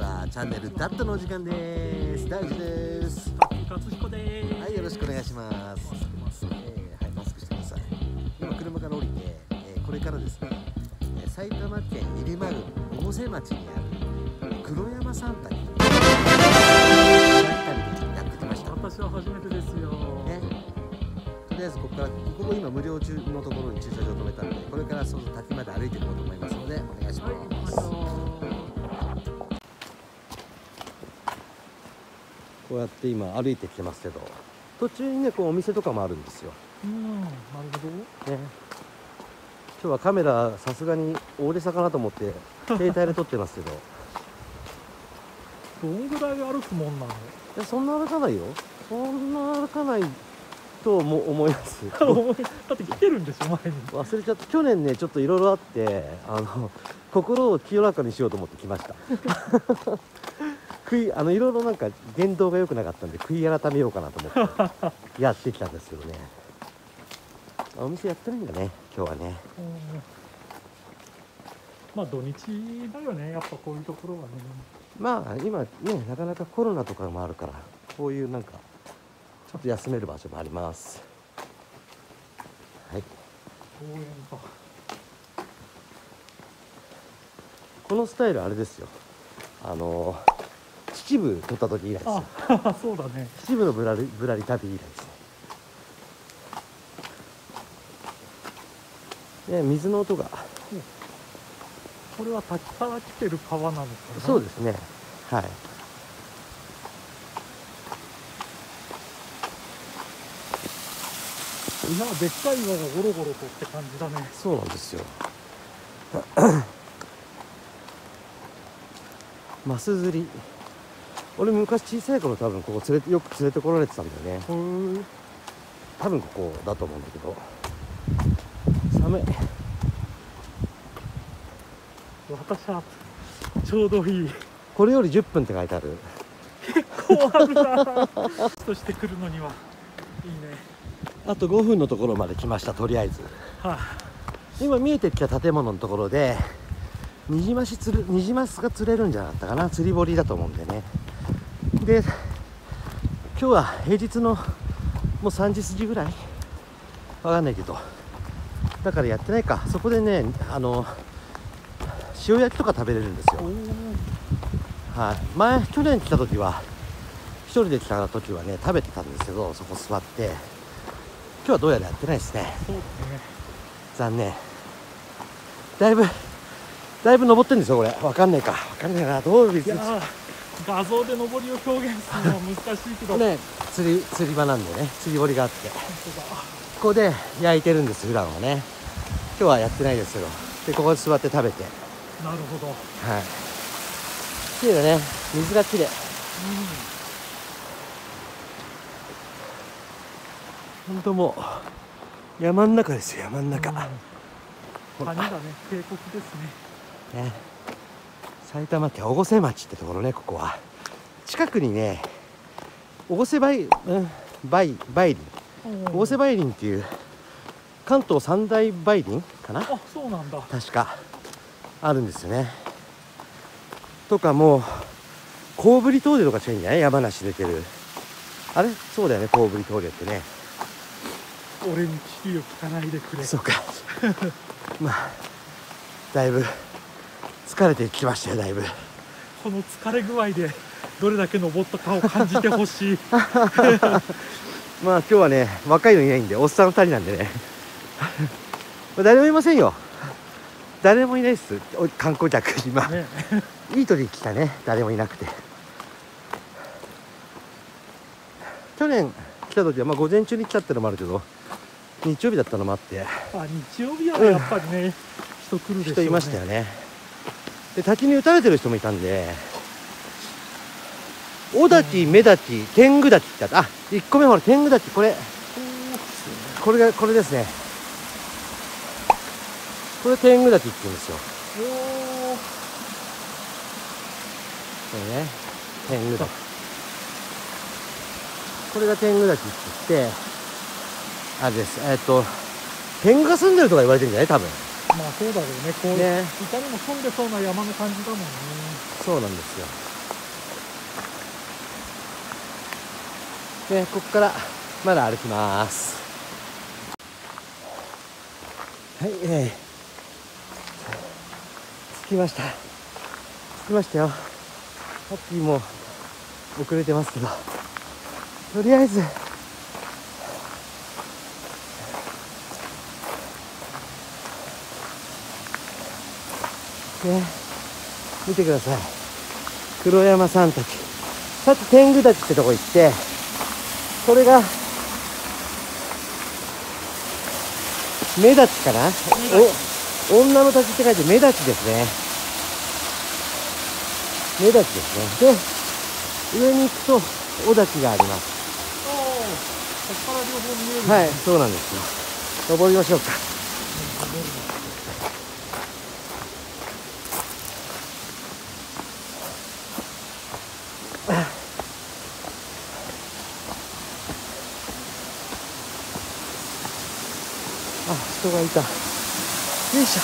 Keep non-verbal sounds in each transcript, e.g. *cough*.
はチャンネルダットのお時間です。大地です。かっ勝彦です。はいよろしくお願いします。えーはいマスクしてください。今車から降りて、えーこれからですね、えー埼玉県入間郡小瀬町にある黒山サンタにやってきました。私は初めてですよ。ね。とりあえずここからここ今無料中のところに駐車場止めたのでこれからその滝まで歩いていこうと思いますのでお願いしまます、しょこうやって今歩いてきてますけど途中にねこうお店とかもあるんですよう。うん、なるほね今日はカメラさすがに大げさかなと思って携帯で撮ってますけどど。*laughs* どんぐらい歩くもんなの？いやそんな歩かないよそんな歩かないとも思います *laughs* だって来てるんでしょ前に。忘れちゃった去年ねちょっといろいろあってあの心を清らかにしようと思って来ました *laughs* 悔いあのいろいろなんか言動が良くなかったんで悔い改めようかなと思って *laughs* やってきたんですけどねあお店やってないんだね今日はねうんまあ土日だよね。やっぱこういうところはね。まあ今ねなかなかコロナとかもあるからこういうなんかちょっと休める場所もありますはい公園か。このスタイルあれですよあの秩父撮った時以来ですよ。あ、*laughs* そうだね。秩父のぶらりぶらり旅以来ですね。ね水の音が。これは滝から来てる川なのかな？そうですね。はい。いや、でっかい岩がゴロゴロとって感じだね。そうなんですよ。*coughs* マス釣り俺昔小さい頃多分ここ連れてよく連れてこられてたんだよね多分ここだと思うんだけど寒い私はちょうどいい。これより10分って書いてあるこうあるな。としてくるのには。いいね。あと5分のところまで来ましたとりあえずはあ。今見えてきた建物のところでニジマシ釣るニジマスが釣れるんじゃなかったかな釣り堀だと思うんでねで今日は平日のもう3時過ぎぐらい？わかんないけど。だからやってないか。そこでねあの塩焼きとか食べれるんですよ。はい、前去年来た時は一人で来た時はね食べてたんですけどそこ座って。今日はどうやらやってないですね。ね。残念。だいぶだいぶ登ってんですよこれ。わかんないか。わかんないな。どういう画像で登りを表現するのは難しいけど、ね釣り釣り場なんでね釣り堀があって。こ本こで焼いてるんです普段はね。今日はやってないですけど。でここで座って食べて。なるほど、うん、はい。綺麗だね。水が綺麗。本当もう山の中ですよ山の中、ほら谷だね。渓谷ですね。ね埼玉県越生町ってところねここは。近くにね越生梅うん梅梅林。越生梅林っていう関東三大梅林かな？あそうなんだ。確か。あるんですよね。とかもう小振峠とか近いんじゃない？山梨出てる。あれ？そうだよね小振峠ってね。俺に危機を聞かないでくれ。そうか。*laughs* まあだいぶ疲れてきましたよだいぶ。この疲れ具合でどれだけ登ったかを感じてほしい。*laughs* まあ今日はね若いのいないんでおっさん2人なんでね。誰もいませんよ。誰もいないっす。お観光客今、ね。いい時来たね。誰もいなくて。去年来た時はまあ午前中に来たってのもあるけど日曜日だったのもあって。あ日曜日はねやっぱりね人来るでしょう、ね、人いましたよねで滝に打たれてる人もいたんで小滝目滝天狗滝ってあった。あ1個目ほら天狗滝これ。これがこれですね。これ天狗滝って言うんですよ。これね天狗滝。これが天狗滝って言ってあれです。えっと天狗が住んでるとか言われてるんじゃない？多分。まあそうだよね。こう、ね、いかにも込んでそうな山の感じだもんね。そうなんですよ。で、ここからまだ歩きます。はい、えー、着きました。着きましたよ。ハッピーも遅れてますけど。とりあえずね。見てください。黒山山滝さっき天狗滝ってとこ行ってこれが目立ちかな？お女の滝って書いて目立ちですね。目立ちですね。で上に行くと小滝があります。はいそうなんですよ。登りましょうか人がいた。よいしょ。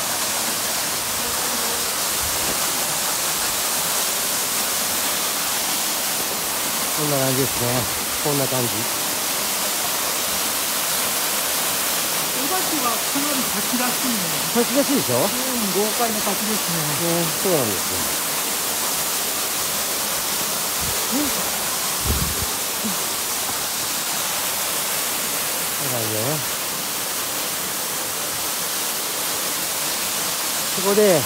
こんな感じですね。こんな感じ。小滝はかなり滝らしいね。先らしいでしょ？ねうん豪快な滝ですね。そうなんですよそうなんだよねそこで、えー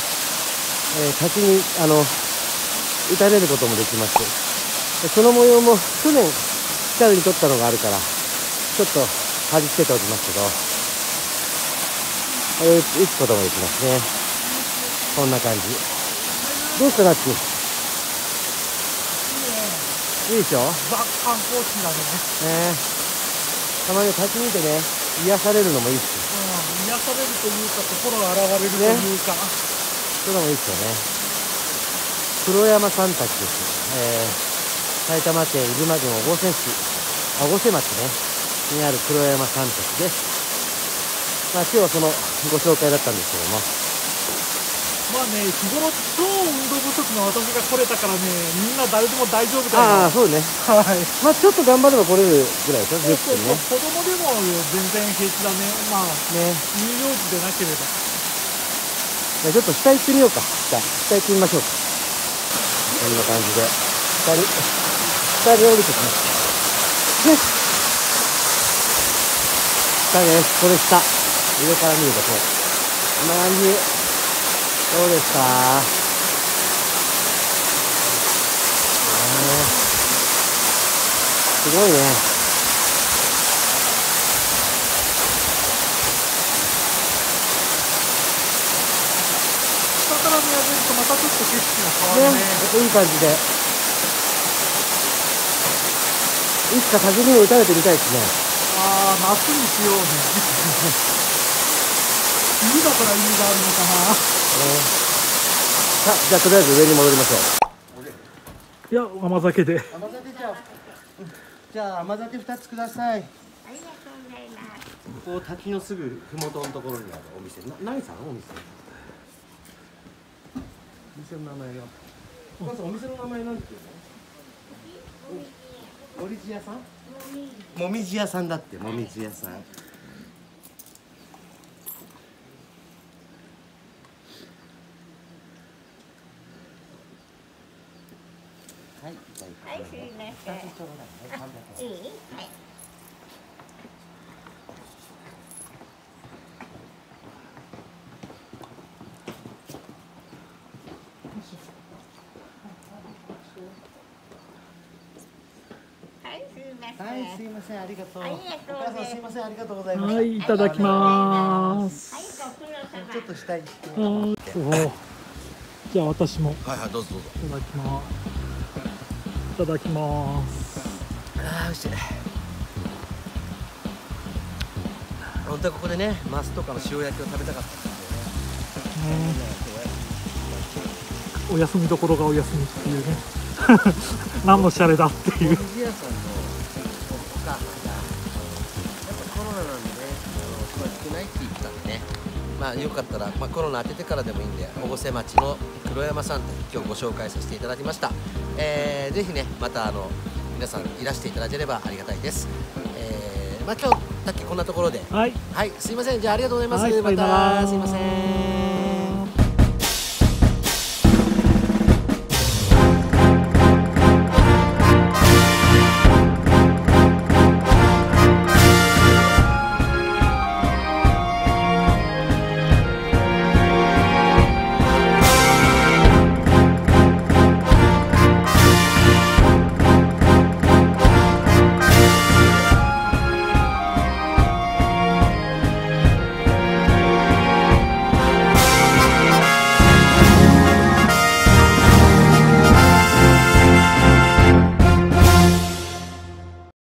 滝にあの打たれることもできます。でその模様も去年近くに撮ったのがあるからちょっと貼り付けておきますけどこれ打つこともできますね。こんな感じ。どうですかナッチ？いいでしょ？ザ観光地だね。ね。たまに滝見てね癒されるのもいいしうん癒されるというか心が洗われるというか、そういうのもいいですよね。黒山さんたちです、えー埼玉県入間郡越生市あ越生町ね。にある黒山さんたちです。まあ今日はそのご紹介だったんですけども。まあね日頃超運動不足の私が来れたからねみんな誰でも大丈夫だよ。ああそうね。はい。まあちょっと頑張れば来れるぐらいでしょ10そう。分ねそう子供でも全然平気だね。まあね。乳幼児でなければ。じゃあちょっと下行ってみようか。下下行ってみましょうか。こんな感じで。下に下に降りてきましたよし下ですこれ下上から見るとこ。うこんな感じどうですか？ね。すごいね。見上げるとまたちょっと景色が変わるね。ねいい感じで。いつか滝にも打たれてみたいですね。ああ夏にしようね *laughs* 冬だから意味があるのかな。*laughs* さあじゃあとりあえず上に戻りましょう。いや甘酒で。甘酒じゃあじゃあ甘酒2つください。ありがとうございます。ここ滝のすぐ麓のところにあるお店。な何さん？お店。お店の名前がお母さんお店の名前なんていうの？もみじ屋さん。もみじ屋さんだってもみじ屋さんはい、じゃあはい、すいません。い二つちょうだいね300円いはい。はい、すいません。はい、すいません、ありがとう。お母さん、すいません、ありがとうございます。はいいただきます。ちょっと下にして。はいじゃあ私もいはい、はい、どうぞどうぞ。ただきますいただきますああ、美味しい。本当はここでね、マスとかの塩焼きを食べたかったんですよね。ねお休みどころがお休みっていうね *laughs* 何のシャレだっていうおじ屋さんのお母さんが、やっぱコロナなんでね、人が少ないって言ってたんでね。まあ、よかったら、まあ、コロナ当ててからでもいいんで、越生町の黒山さんって今日ご紹介させていただきました。えー、ぜひね、またあの、皆さんいらしていただければありがたいです、えーまあ、今日だけこんなところで。はい。はいすいません。じゃあありがとうございます、はいまらたすいません